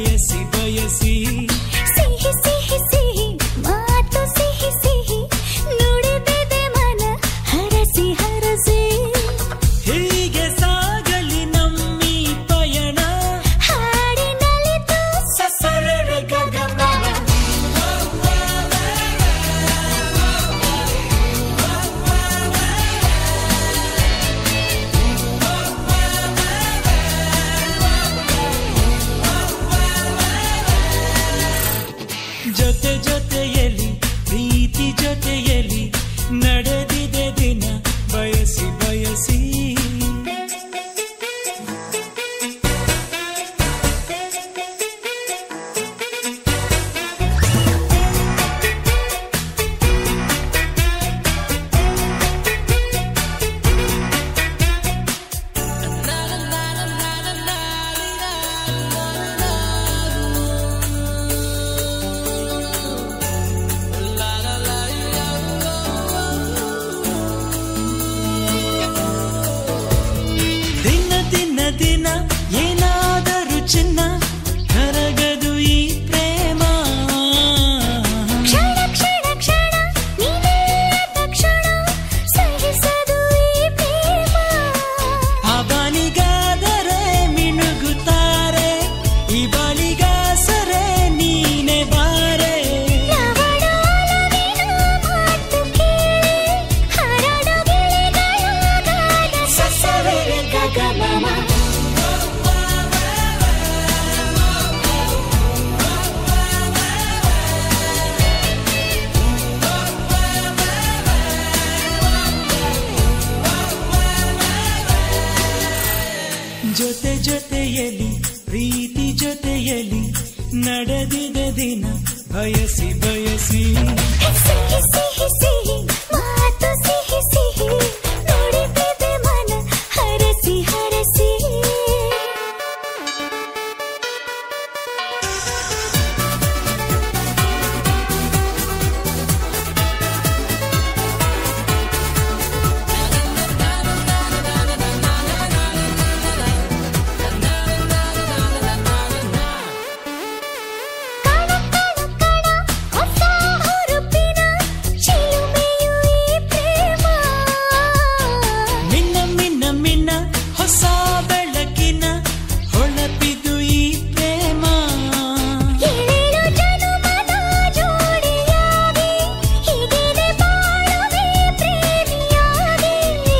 yes जते जते ಜೊತೆಯಲಿ ಪ್ರೀತಿ ಜೊತೆಯಲಿ ನಡೆದಿದ ದಿನ ಬಯಸಿ. ಬಯಸಿ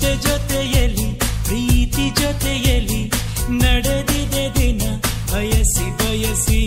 ಜೊತೆ ಜೊತೆಯಲ್ಲಿ ಪ್ರೀತಿ ಜೊತೆಯಲ್ಲಿ ನಡೆದಿದೆ ದಿನ ಬಯಸಿ ಬಯಸಿ.